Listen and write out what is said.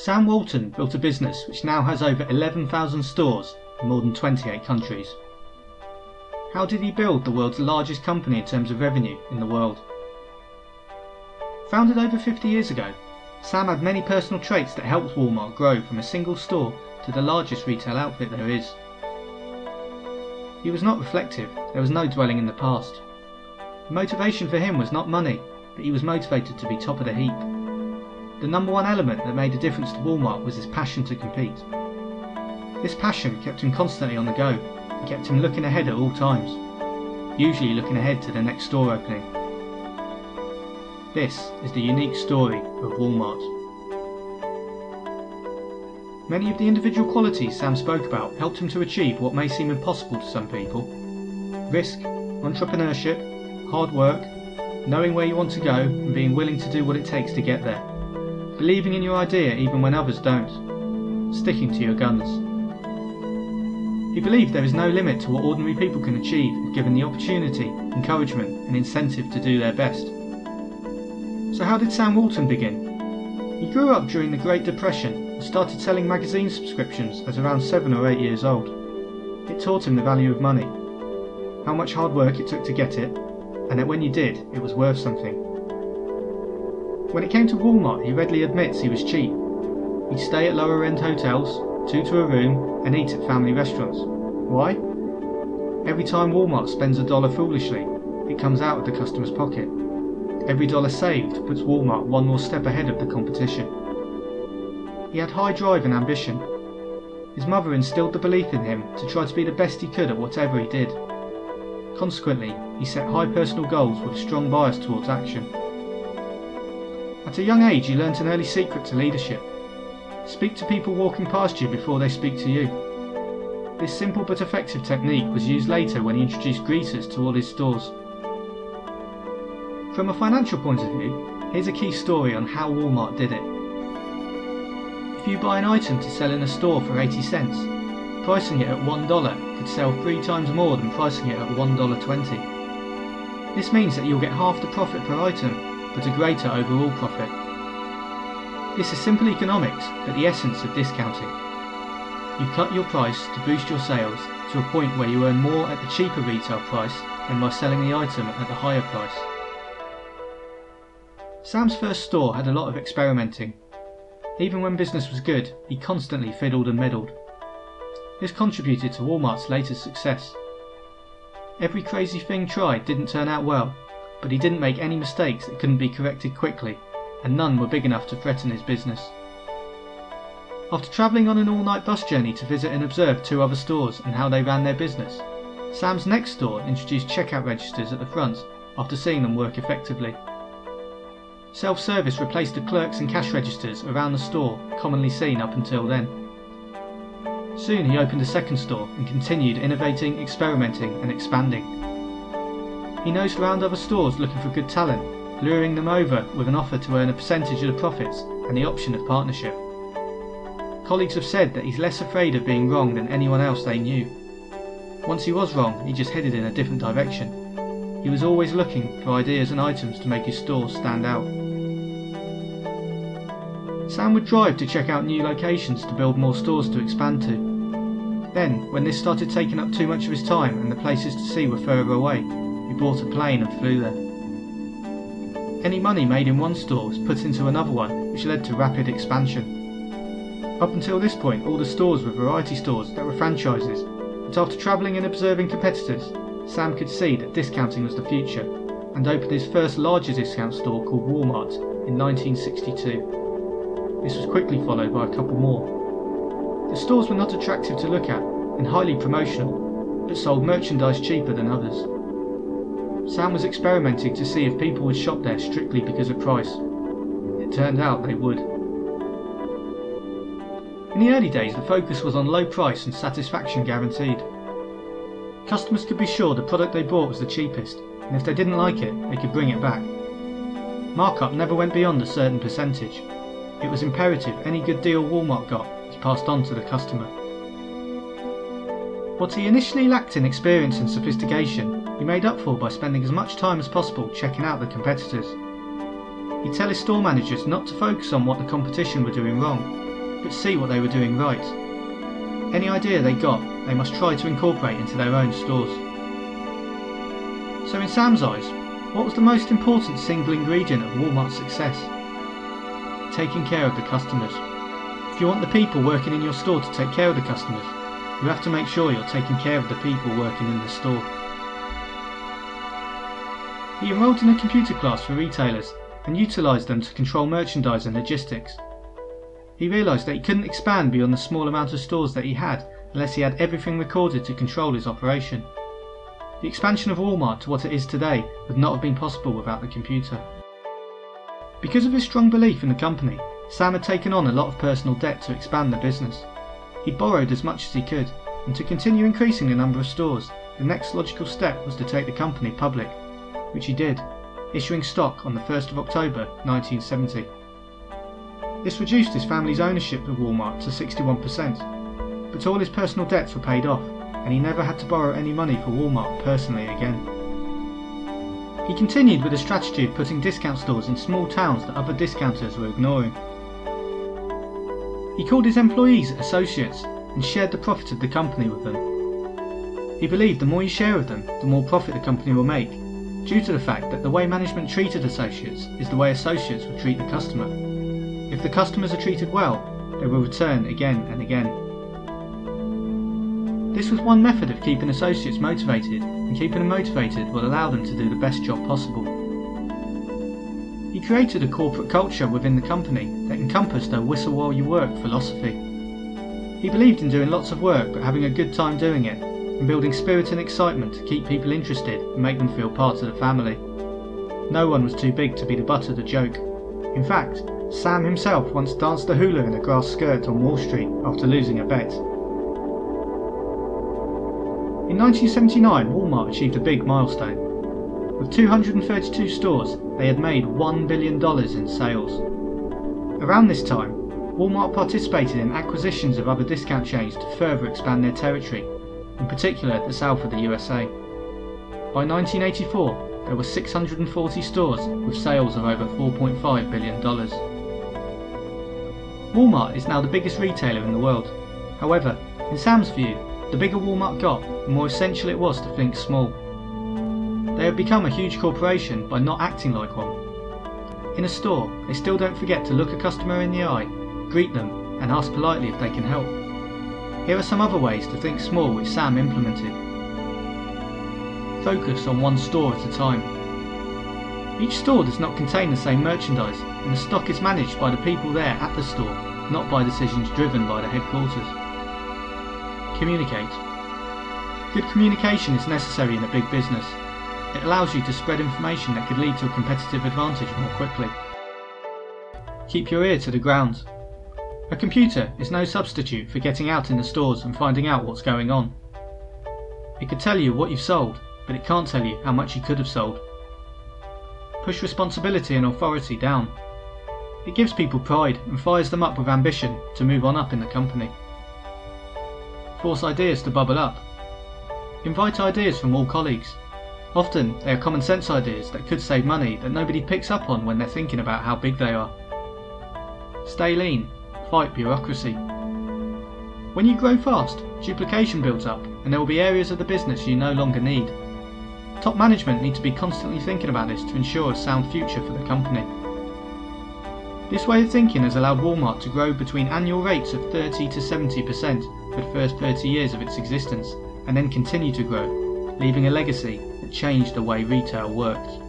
Sam Walton built a business which now has over 11,000 stores in more than 28 countries. How did he build the world's largest company in terms of revenue in the world? Founded over 50 years ago, Sam had many personal traits that helped Walmart grow from a single store to the largest retail outfit there is. He was not reflective, there was no dwelling in the past. The motivation for him was not money, but he was motivated to be top of the heap. The number one element that made a difference to Walmart was his passion to compete. This passion kept him constantly on the go and kept him looking ahead at all times, usually looking ahead to the next store opening. This is the unique story of Walmart. Many of the individual qualities Sam spoke about helped him to achieve what may seem impossible to some people. Risk, entrepreneurship, hard work, knowing where you want to go and being willing to do what it takes to get there believing in your idea even when others don't, sticking to your guns. He believed there is no limit to what ordinary people can achieve if given the opportunity, encouragement, and incentive to do their best. So, how did Sam Walton begin? He grew up during the Great Depression and started selling magazine subscriptions at around 7 or 8 years old. It taught him the value of money, how much hard work it took to get it, and that when you did, it was worth something. When it came to Walmart, he readily admits he was cheap. He'd stay at lower end hotels, two to a room, and eat at family restaurants. Why? Every time Walmart spends a dollar foolishly, it comes out of the customer's pocket. Every dollar saved puts Walmart one more step ahead of the competition. He had high drive and ambition. His mother instilled the belief in him to try to be the best he could at whatever he did. Consequently, he set high personal goals with a strong bias towards action. At a young age, you learnt an early secret to leadership. Speak to people walking past you before they speak to you. This simple but effective technique was used later when he introduced greeters to all his stores. From a financial point of view, here's a key story on how Walmart did it. If you buy an item to sell in a store for 80 cents, pricing it at $1 could sell three times more than pricing it at $1.20. This means that you'll get half the profit per item but a greater overall profit. This is simple economics, but the essence of discounting. You cut your price to boost your sales to a point where you earn more at the cheaper retail price than by selling the item at the higher price. Sam's first store had a lot of experimenting. Even when business was good, he constantly fiddled and meddled. This contributed to Walmart's later success. Every crazy thing tried didn't turn out well, but he didn't make any mistakes that couldn't be corrected quickly, and none were big enough to threaten his business. After travelling on an all night bus journey to visit and observe two other stores and how they ran their business, Sam's next store introduced checkout registers at the front after seeing them work effectively. Self service replaced the clerks and cash registers around the store commonly seen up until then. Soon he opened a second store and continued innovating, experimenting, and expanding. He nosed around other stores looking for good talent, luring them over with an offer to earn a percentage of the profits and the option of partnership. Colleagues have said that he's less afraid of being wrong than anyone else they knew. Once he was wrong, he just headed in a different direction. He was always looking for ideas and items to make his stores stand out. Sam would drive to check out new locations to build more stores to expand to. Then, when this started taking up too much of his time and the places to see were further away, bought a plane and flew there. Any money made in one store was put into another one, which led to rapid expansion. Up until this point, all the stores were variety stores that were franchises, but after travelling and observing competitors, Sam could see that discounting was the future, and opened his first larger discount store called Walmart in 1962. This was quickly followed by a couple more. The stores were not attractive to look at and highly promotional, but sold merchandise cheaper than others. Sam was experimenting to see if people would shop there strictly because of price. It turned out they would. In the early days, the focus was on low price and satisfaction guaranteed. Customers could be sure the product they bought was the cheapest, and if they didn't like it, they could bring it back. Markup never went beyond a certain percentage. It was imperative any good deal Walmart got was passed on to the customer. What he initially lacked in experience and sophistication, he made up for by spending as much time as possible checking out the competitors. He'd tell his store managers not to focus on what the competition were doing wrong, but see what they were doing right. Any idea they got, they must try to incorporate into their own stores. So in Sam's eyes, what was the most important single ingredient of Walmart's success? Taking care of the customers. If you want the people working in your store to take care of the customers, you have to make sure you're taking care of the people working in the store. He enrolled in a computer class for retailers and utilised them to control merchandise and logistics. He realised that he couldn't expand beyond the small amount of stores that he had unless he had everything recorded to control his operation. The expansion of Walmart to what it is today would not have been possible without the computer. Because of his strong belief in the company, Sam had taken on a lot of personal debt to expand the business. He borrowed as much as he could, and to continue increasing the number of stores, the next logical step was to take the company public which he did, issuing stock on the 1st of October 1970. This reduced his family's ownership of Walmart to 61%, but all his personal debts were paid off, and he never had to borrow any money for Walmart personally again. He continued with a strategy of putting discount stores in small towns that other discounters were ignoring. He called his employees associates and shared the profit of the company with them. He believed the more you share with them, the more profit the company will make, due to the fact that the way management treated associates is the way associates would treat the customer. If the customers are treated well, they will return again and again. This was one method of keeping associates motivated, and keeping them motivated will allow them to do the best job possible. He created a corporate culture within the company that encompassed a whistle while you work philosophy. He believed in doing lots of work but having a good time doing it and building spirit and excitement to keep people interested and make them feel part of the family. No one was too big to be the butt of the joke. In fact, Sam himself once danced a hula in a grass skirt on Wall Street after losing a bet. In 1979, Walmart achieved a big milestone. With 232 stores, they had made $1 billion in sales. Around this time, Walmart participated in acquisitions of other discount chains to further expand their territory in particular the south of the USA. By 1984, there were 640 stores with sales of over $4.5 billion. Walmart is now the biggest retailer in the world. However, in Sam's view, the bigger Walmart got, the more essential it was to think small. They have become a huge corporation by not acting like one. In a store, they still don't forget to look a customer in the eye, greet them, and ask politely if they can help. Here are some other ways to think small which Sam implemented. Focus on one store at a time. Each store does not contain the same merchandise and the stock is managed by the people there at the store, not by decisions driven by the headquarters. Communicate. Good communication is necessary in a big business. It allows you to spread information that could lead to a competitive advantage more quickly. Keep your ear to the ground. A computer is no substitute for getting out in the stores and finding out what's going on. It could tell you what you've sold, but it can't tell you how much you could have sold. Push responsibility and authority down. It gives people pride and fires them up with ambition to move on up in the company. Force ideas to bubble up. Invite ideas from all colleagues. Often they are common sense ideas that could save money that nobody picks up on when they're thinking about how big they are. Stay lean Fight bureaucracy. When you grow fast, duplication builds up and there will be areas of the business you no longer need. Top management need to be constantly thinking about this to ensure a sound future for the company. This way of thinking has allowed Walmart to grow between annual rates of 30 to 70% for the first 30 years of its existence and then continue to grow, leaving a legacy that changed the way retail works.